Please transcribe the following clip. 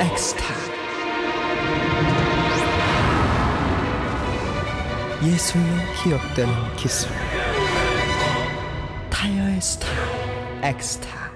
엑스타. 예술로 기억되는 기술. 타이어의 스타 엑스타.